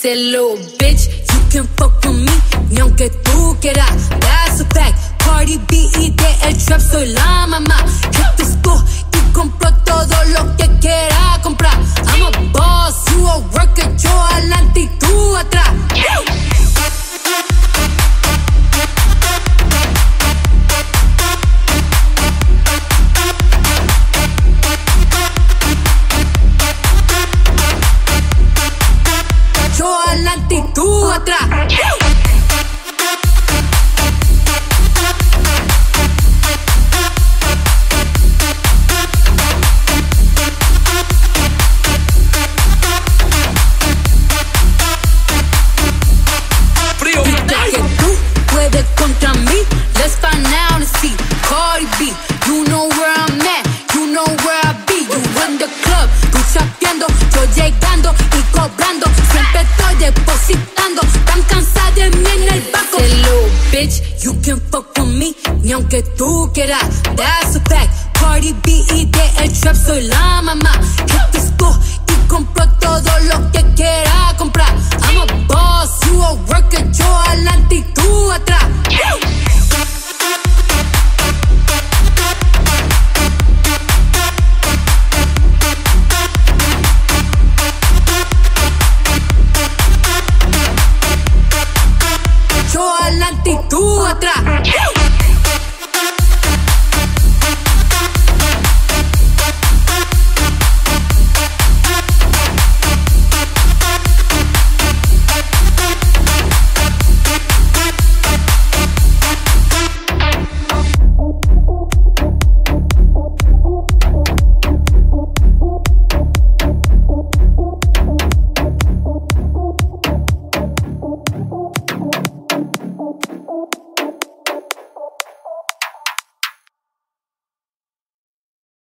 Say, little bitch, you can fuck with me, ni aunque tú quieras. That's a fact. Cardi B y trap soy la mamá. The school y compro todo lo que atrás. Frío. que tú puedes contra mí. Let's find out and see. Cardi B, you can fuck with me, ni aunque tú quieras. That's a fact. Cardi B y de el trap soy la mamá. atitude.